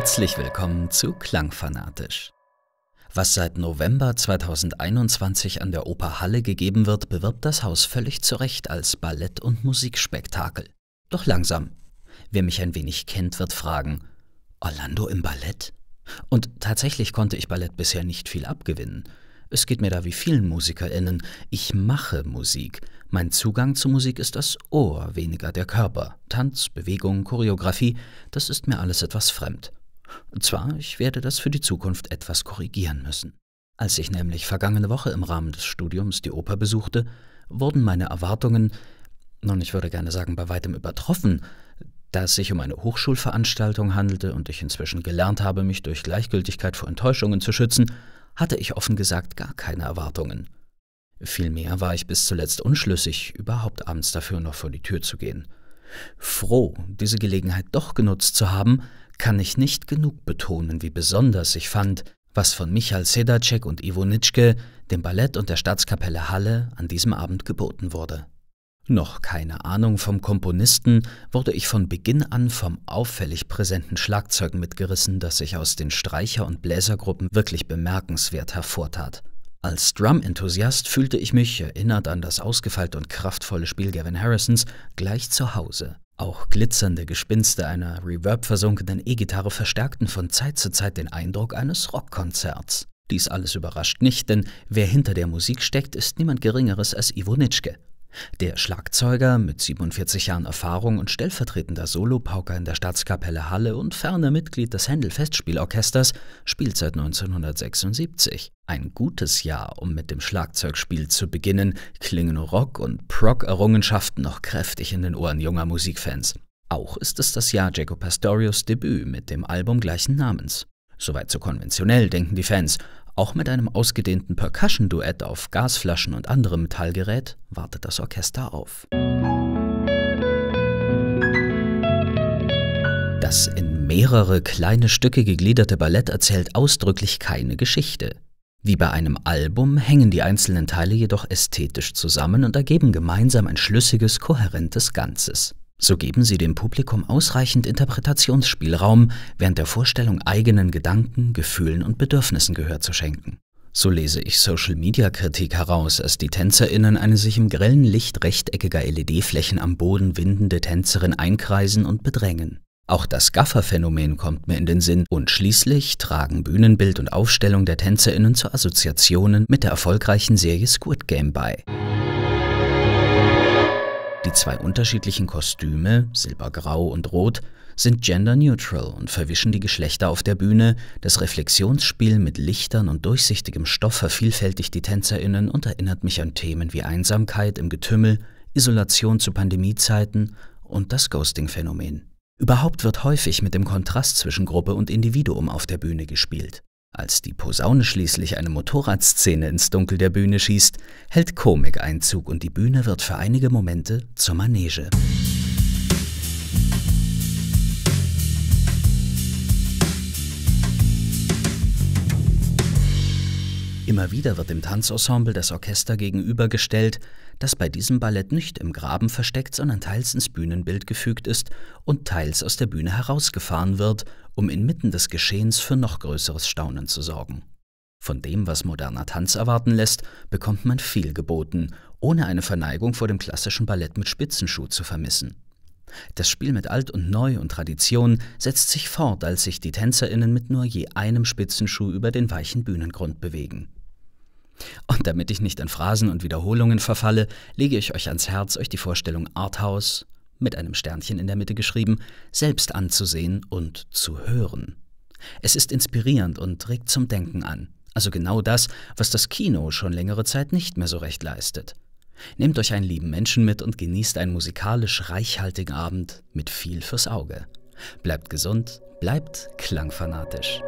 Herzlich willkommen zu Klangfanatisch. Was seit November 2021 an der Oper Halle gegeben wird, bewirbt das Haus völlig zu Recht als Ballett- und Musikspektakel. Doch langsam. Wer mich ein wenig kennt, wird fragen, Orlando im Ballett? Und tatsächlich konnte ich Ballett bisher nicht viel abgewinnen. Es geht mir da wie vielen MusikerInnen. Ich mache Musik. Mein Zugang zu Musik ist das Ohr, weniger der Körper. Tanz, Bewegung, Choreografie, das ist mir alles etwas fremd. Zwar, ich werde das für die Zukunft etwas korrigieren müssen. Als ich nämlich vergangene Woche im Rahmen des Studiums die Oper besuchte, wurden meine Erwartungen, nun ich würde gerne sagen, bei weitem übertroffen, da es sich um eine Hochschulveranstaltung handelte und ich inzwischen gelernt habe, mich durch Gleichgültigkeit vor Enttäuschungen zu schützen, hatte ich offen gesagt gar keine Erwartungen. Vielmehr war ich bis zuletzt unschlüssig, überhaupt abends dafür noch vor die Tür zu gehen. Froh, diese Gelegenheit doch genutzt zu haben, kann ich nicht genug betonen, wie besonders ich fand, was von Michal Sedacek und Ivo Nitschke, dem Ballett und der Staatskapelle Halle, an diesem Abend geboten wurde. Noch keine Ahnung vom Komponisten, wurde ich von Beginn an vom auffällig präsenten Schlagzeug mitgerissen, das sich aus den Streicher- und Bläsergruppen wirklich bemerkenswert hervortat. Als Drum-Enthusiast fühlte ich mich, erinnert an das ausgefeilte und kraftvolle Spiel Gavin Harrisons, gleich zu Hause. Auch glitzernde Gespinste einer reverb-versunkenen E-Gitarre verstärkten von Zeit zu Zeit den Eindruck eines Rockkonzerts. Dies alles überrascht nicht, denn wer hinter der Musik steckt, ist niemand Geringeres als Ivo Nitschke. Der Schlagzeuger mit 47 Jahren Erfahrung und stellvertretender Solopauker in der Staatskapelle Halle und ferner Mitglied des Händel Festspielorchesters spielt seit 1976. Ein gutes Jahr, um mit dem Schlagzeugspiel zu beginnen, klingen Rock- und Prog-Errungenschaften noch kräftig in den Ohren junger Musikfans. Auch ist es das Jahr Jacob Pastorius Debüt mit dem Album gleichen Namens. Soweit so konventionell, denken die Fans, auch mit einem ausgedehnten Percussion-Duett auf Gasflaschen und anderem Metallgerät wartet das Orchester auf. Das in mehrere kleine Stücke gegliederte Ballett erzählt ausdrücklich keine Geschichte. Wie bei einem Album hängen die einzelnen Teile jedoch ästhetisch zusammen und ergeben gemeinsam ein schlüssiges, kohärentes Ganzes. So geben sie dem Publikum ausreichend Interpretationsspielraum, während der Vorstellung eigenen Gedanken, Gefühlen und Bedürfnissen Gehör zu schenken. So lese ich Social-Media-Kritik heraus, als die TänzerInnen eine sich im grellen Licht rechteckiger LED-Flächen am Boden windende Tänzerin einkreisen und bedrängen. Auch das Gaffer-Phänomen kommt mir in den Sinn und schließlich tragen Bühnenbild und Aufstellung der TänzerInnen zu Assoziationen mit der erfolgreichen Serie Squid Game bei. Die zwei unterschiedlichen Kostüme, silbergrau und rot, sind gender-neutral und verwischen die Geschlechter auf der Bühne, das Reflexionsspiel mit Lichtern und durchsichtigem Stoff vervielfältigt die TänzerInnen und erinnert mich an Themen wie Einsamkeit im Getümmel, Isolation zu Pandemiezeiten und das Ghosting-Phänomen. Überhaupt wird häufig mit dem Kontrast zwischen Gruppe und Individuum auf der Bühne gespielt. Als die Posaune schließlich eine Motorradszene ins Dunkel der Bühne schießt, hält Komik Einzug und die Bühne wird für einige Momente zur Manege. Immer wieder wird dem Tanzensemble das Orchester gegenübergestellt, das bei diesem Ballett nicht im Graben versteckt, sondern teils ins Bühnenbild gefügt ist und teils aus der Bühne herausgefahren wird, um inmitten des Geschehens für noch größeres Staunen zu sorgen. Von dem, was moderner Tanz erwarten lässt, bekommt man viel geboten, ohne eine Verneigung vor dem klassischen Ballett mit Spitzenschuh zu vermissen. Das Spiel mit Alt und Neu und Tradition setzt sich fort, als sich die TänzerInnen mit nur je einem Spitzenschuh über den weichen Bühnengrund bewegen. Und damit ich nicht in Phrasen und Wiederholungen verfalle, lege ich euch ans Herz, euch die Vorstellung Arthouse, mit einem Sternchen in der Mitte geschrieben, selbst anzusehen und zu hören. Es ist inspirierend und regt zum Denken an. Also genau das, was das Kino schon längere Zeit nicht mehr so recht leistet. Nehmt euch einen lieben Menschen mit und genießt einen musikalisch reichhaltigen Abend mit viel fürs Auge. Bleibt gesund, bleibt klangfanatisch.